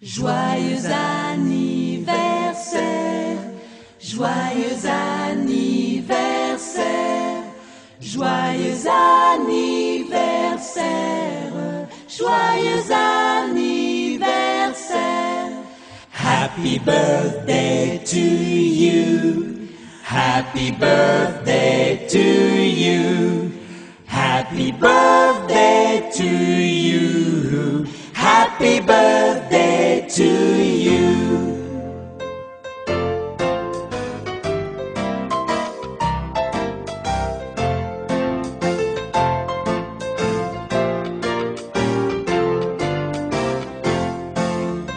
Joyeux anniversaire, joyeux anniversaire, joyeux anniversaire, joyeux anniversaire. Happy birthday to you, happy birthday to you, happy birthday